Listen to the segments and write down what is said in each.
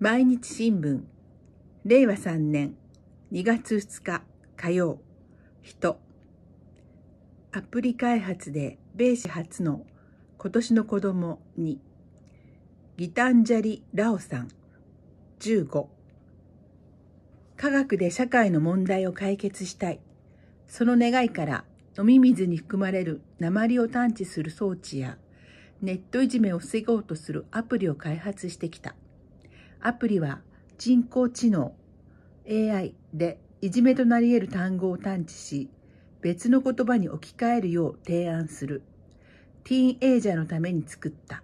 毎日新聞、令和3年。2月2日。火曜、人。アプリ開発で米市初の。今年の子供に、ギタンジャリ・ラオさん、15。科学で社会の問題を解決したい。その願いから。飲み水に含まれる。鉛を探知する装置や。ネットいじめを防ごうとするアプリを開発してきた。アプリは人工知能 AI でいじめとなり得る単語を探知し、別の言葉に置き換えるよう提案する。ティーンエイジャーのために作った。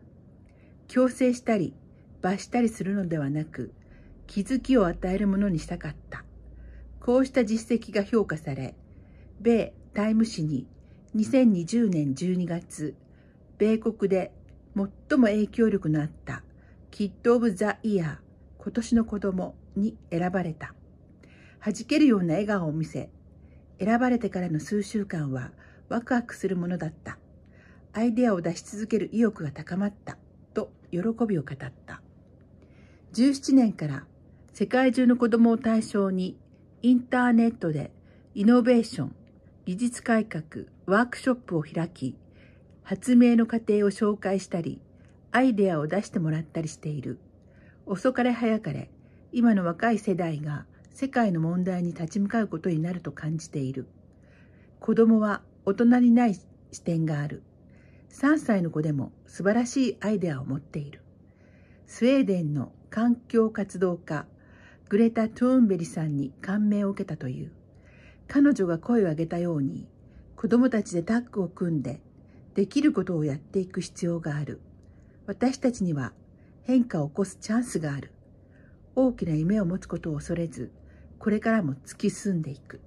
強制したり、罰したりするのではなく、気づきを与えるものにしたかった。こうした実績が評価され、米タイム誌に2020年12月、米国で最も影響力のあったキッド・オブ・ザ・イヤー今年の子供に選ばれた。弾けるような笑顔を見せ、選ばれてからの数週間はワクワクするものだった。アイデアを出し続ける意欲が高まった。と喜びを語った。17年から世界中の子供を対象にインターネットでイノベーション、技術改革、ワークショップを開き、発明の過程を紹介したり、アイデアを出してもらったりしている。遅かれ早かれ、今の若い世代が世界の問題に立ち向かうことになると感じている。子供は大人にない視点がある。3歳の子でも素晴らしいアイデアを持っている。スウェーデンの環境活動家、グレタ・トゥーンベリさんに感銘を受けたという。彼女が声を上げたように、子供たちでタッグを組んで、できることをやっていく必要がある。私たちには変化を起こすチャンスがある。大きな夢を持つことを恐れず、これからも突き進んでいく。